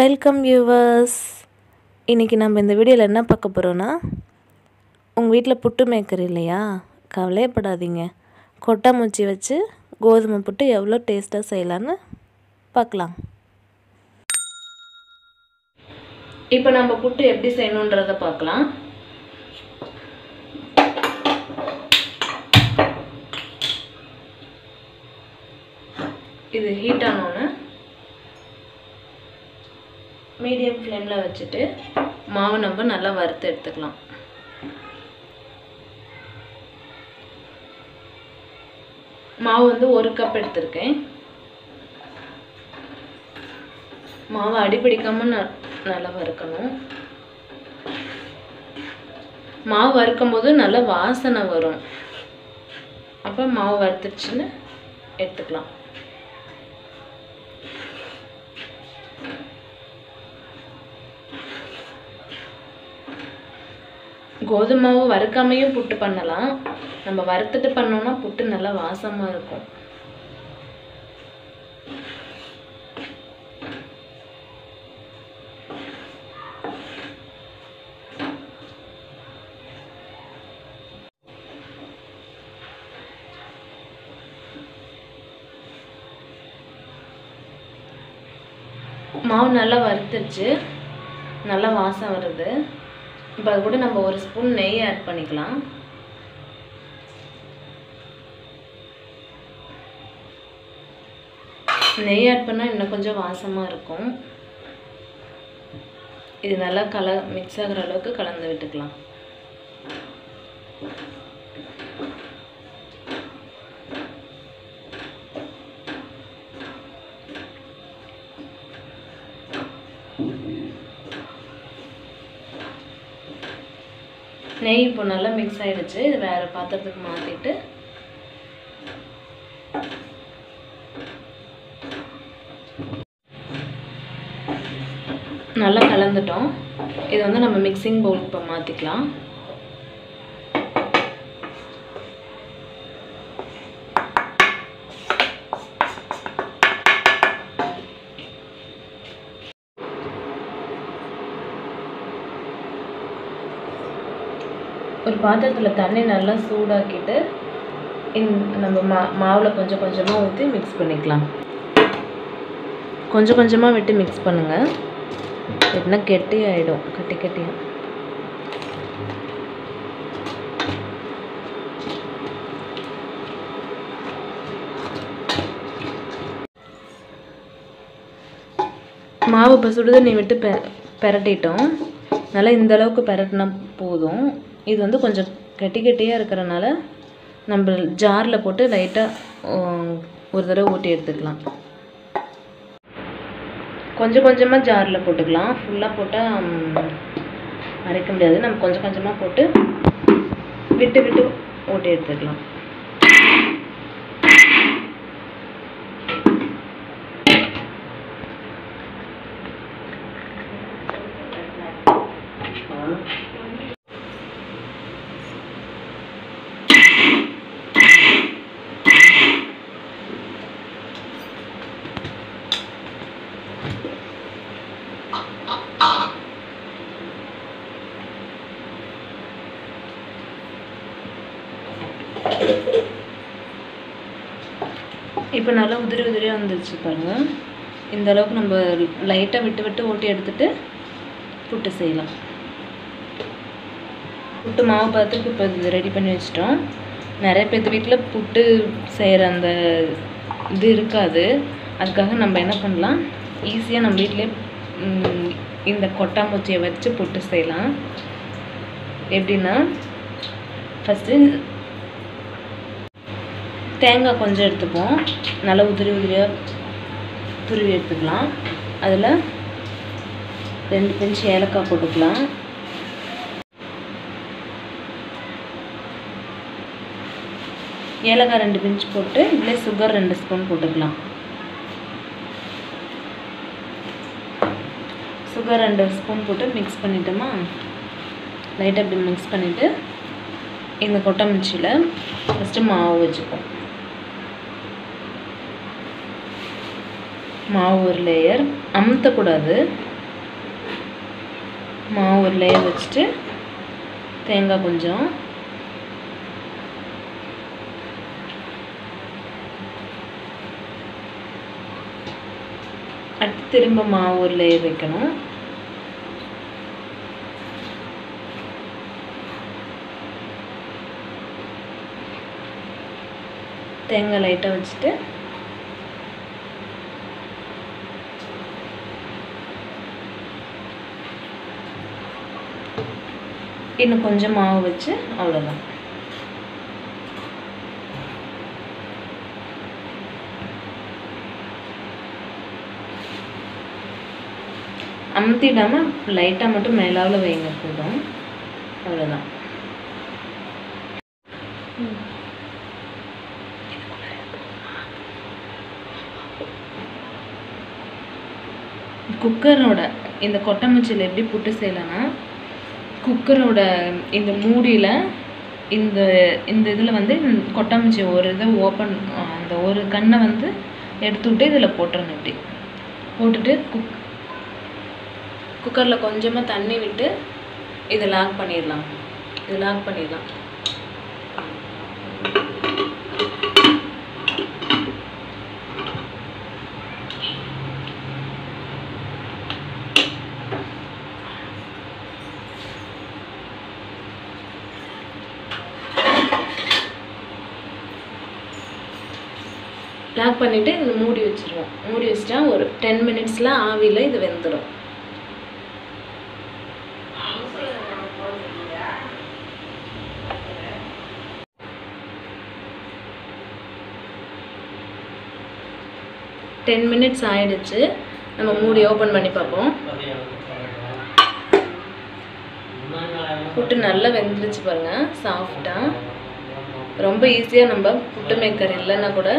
Welcome viewers இன்றைக்கி நம்ம இந்த வீடியோவில் என்ன பார்க்க போகிறோன்னா உங்கள் வீட்டில் புட்டு மேக்கர் இல்லையா? கவலையப்படாதீங்க. கொட்டாமூச்சி வச்சு கோதுமை புட்டு எவ்வளோ டேஸ்ட்டாக செய்யலான்னு பார்க்கலாம். இப்போ நம்ம புட்டு எப்படி செய்யணுன்றதை பார்க்கலாம். இது ஹீட் ஆனோன்னு மீடியம் ஃப்ளேமில் வச்சுட்டு மாவு நம்ம நல்லா வறுத்து எடுத்துக்கலாம். மாவு வந்து ஒரு கப் எடுத்திருக்கேன். மாவு அடிப்பிடிக்காமல் ந நல்லா வறுக்கணும். மாவு வறுக்கும் போது நல்லா வாசனை வரும். அப்போ மாவு வறுத்துருச்சுன்னு எடுத்துக்கலாம். கோதுமை மாவு வறுக்காமையும் புட்டு பண்ணலாம். நம்ம வறுத்துட்டு பண்ணோம்னா புட்டு நல்லா வாசமாக இருக்கும். மாவு நல்லா வறுத்துருச்சு. நல்லா வாசம் வருது. இப்போ அது கூட நம்ம ஒரு ஸ்பூன் நெய் ஆட் பண்ணிக்கலாம். நெய் ஆட் பண்ணால் இன்னும் கொஞ்சம் வாசமாக இருக்கும். இது நல்லா கல மிக்ஸ் ஆகிற அளவுக்கு கலந்து விட்டுக்கலாம். நெய் இப்போ நல்லா மிக்ஸ் ஆகிடுச்சு இது வேறு பாத்திரத்துக்கு மாற்றிட்டு நல்லா கலந்துட்டோம். இது வந்து நம்ம மிக்சிங் பவுல் இப்போ மாற்றிக்கலாம் பாத்திரத்தில் தண்ணி நல்லா சூடாக்கிட்டு இந் நம்ம மா மாவில் கொஞ்சம் கொஞ்சமாக ஊற்றி மிக்ஸ் பண்ணிக்கலாம் கொஞ்சம் கொஞ்சமாக விட்டு மிக்ஸ் பண்ணுங்கள் எப்படின்னா கெட்டி ஆகிடும் கட்டி கட்டியாக மாவு இப்போ சுடுதண்ணி விட்டு பெ பெரட்டிட்டோம். நல்லா இந்த அளவுக்கு பெரட்டினா போதும். இது வந்து கொஞ்சம் கட்டி கட்டியாக இருக்கிறனால நம்ம ஜாரில் போட்டு லைட்டாக ஒரு தடவை ஊட்டி எடுத்துக்கலாம். கொஞ்சம் கொஞ்சமாக ஜாரில் போட்டுக்கலாம். ஃபுல்லாக போட்டால் அரைக்க முடியாது. நம்ம கொஞ்சம் கொஞ்சமாக போட்டு விட்டு விட்டு ஓட்டி எடுத்துக்கலாம். இப்போ நல்லா உதிரி உதிரியாக வந்துருச்சு பாருங்கள் இந்த அளவுக்கு நம்ம லைட்டாக விட்டு விட்டு ஓட்டி எடுத்துட்டு புட்டு செய்யலாம். புட்டு மாவு பார்த்துக்கு இப்போ இது ரெடி பண்ணி வச்சிட்டோம். நிறைய பேர்த்து வீட்டில் புட்டு செய்கிற அந்த இது இருக்காது. அதுக்காக நம்ம என்ன பண்ணலாம்? ஈஸியாக நம்ம வீட்டிலே இந்த கொட்டாம்பூச்சியை வச்சு புட்டு செய்யலாம். எப்படின்னா ஃபஸ்ட்டு தேங்காய் கொஞ்சம் எடுத்துப்போம். நல்லா உதிரி உதிரியாக துருவி எடுத்துக்கலாம். அதில் ரெண்டு பிஞ்சு ஏலக்காய் போட்டுக்கலாம். ஏலக்காய் ரெண்டு பிஞ்சு போட்டு இதிலே சுகர் ரெண்டு ஸ்பூன் போட்டுக்கலாம். சுகர் ரெண்டு ஸ்பூன் போட்டு மிக்ஸ் பண்ணிட்டோமா? லைட்டாக அப்படி மிக்ஸ் பண்ணிவிட்டு இந்த கொட்டமிச்சியில் ஃபஸ்ட்டு மாவு வச்சுப்போம். மாவு ஒரு லேயர் அமுத்தக்கூடாது. மாவு ஒரு லேயர் வச்சுட்டு தேங்காய் கொஞ்சம். அடுத்து திரும்ப மாவு ஒரு லேயர் வைக்கணும். தேங்காய் லைட்டாக வச்சுட்டு இன்னும் கொஞ்சம் மாவு வச்சு அவ்வளோதான் அமுத்திடாமல் லைட்டாக மட்டும் மேலாவில் வைங்க போதும். அவ்வளோதான் குக்கரோட இந்த கொட்டமச்சியில் எப்படி புட்டு செய்யலைன்னா குக்கரோட இந்த மூடியில் இந்த இந்த இதில் வந்து கொட்டாமச்சி ஒரு இதை ஓப்பன் அந்த ஒரு கண்ணை வந்து எடுத்து விட்டு இதில் போட்டுறணும் இப்படி. போட்டுட்டு குக் குக்கரில் கொஞ்சமாக தண்ணி விட்டு இதை லாக் பண்ணிடலாம். இது லாக் பண்ணிடலாம். பேக் பண்ணிவிட்டு இது மூடி வச்சுருவோம். மூடி வச்சிட்டா ஒரு டென் மினிட்ஸில் ஆவியில் இது வெந்துடும் டென் மினிட்ஸ் ஆயிடுச்சு. நம்ம மூடி ஓப்பன் பண்ணி பார்ப்போம். புட்டு நல்லா வெந்துருச்சு பாருங்கள் சாஃப்டாக ரொம்ப ஈஸியாக நம்ம புட்டு மேக்கர் இல்லைன்னா கூட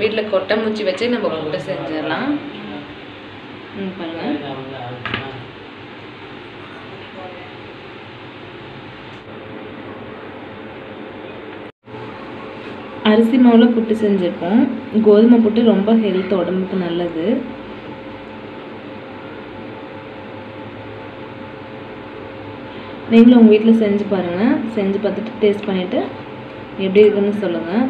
வீட்டில் கொட்டை வச்சு நம்ம புட்டு செஞ்சிடலாம். அரிசி மாவில் புட்டு செஞ்சுருப்போம் கோதுமை புட்டு ரொம்ப ஹெல்த் உடம்புக்கு நல்லது. நீங்களும் உங்கள் வீட்டில் செஞ்சு பாருங்கள் செஞ்சு பார்த்துட்டு டேஸ்ட் பண்ணிவிட்டு எப்படி இருக்குன்னு சொல்லுங்கள்